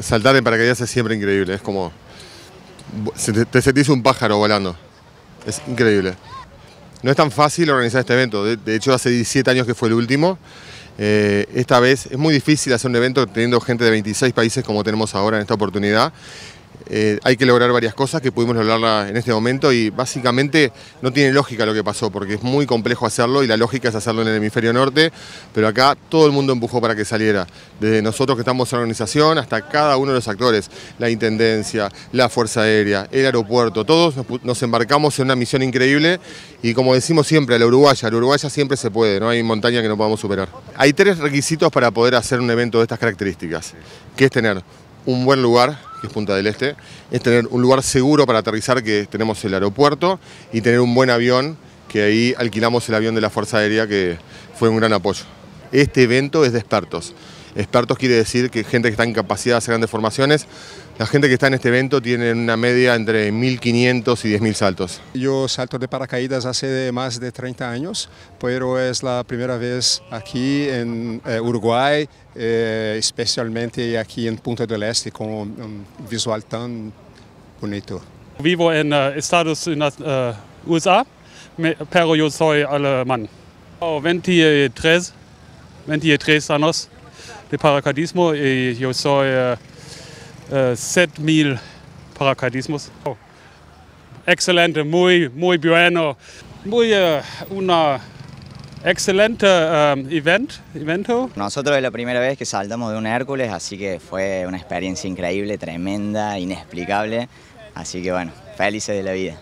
Saltar en paracaídas es siempre increíble, es como... Te sentís un pájaro volando, es increíble. No es tan fácil organizar este evento, de, hecho hace 17 años que fue el último. Eh, esta vez es muy difícil hacer un evento teniendo gente de 26 países como tenemos ahora en esta oportunidad. Eh, hay que lograr varias cosas que pudimos lograrla en este momento y básicamente no tiene lógica lo que pasó porque es muy complejo hacerlo y la lógica es hacerlo en el hemisferio norte, pero acá todo el mundo empujó para que saliera, desde nosotros que estamos en la organización hasta cada uno de los actores, la Intendencia, la Fuerza Aérea, el aeropuerto, todos nos embarcamos en una misión increíble y como decimos siempre, a la Uruguaya, a la Uruguaya siempre se puede, no hay montaña que no podamos superar. Hay tres requisitos para poder hacer un evento de estas características, que es tener un buen lugar, que es Punta del Este, es tener un lugar seguro para aterrizar, que tenemos el aeropuerto, y tener un buen avión, que ahí alquilamos el avión de la Fuerza Aérea, que fue un gran apoyo. Este evento es de expertos. Expertos quiere decir que gente que está en capacidad de hacer grandes formaciones. La gente que está en este evento tiene una media entre 1.500 y 10.000 saltos. Yo salto de paracaídas hace más de 30 años, pero es la primera vez aquí en eh, Uruguay, eh, especialmente aquí en Punta del Este, con un visual tan bonito. Vivo en uh, Estados Unidos, uh, USA, pero yo soy alemán. 23, 23 años de paracaidismo y yo soy uh, 7000 paracaidismos. Oh. Excelente, muy, muy bueno, muy uh, una excelente um, event, evento. Nosotros es la primera vez que saltamos de un Hércules, así que fue una experiencia increíble, tremenda, inexplicable, así que bueno, felices de la vida.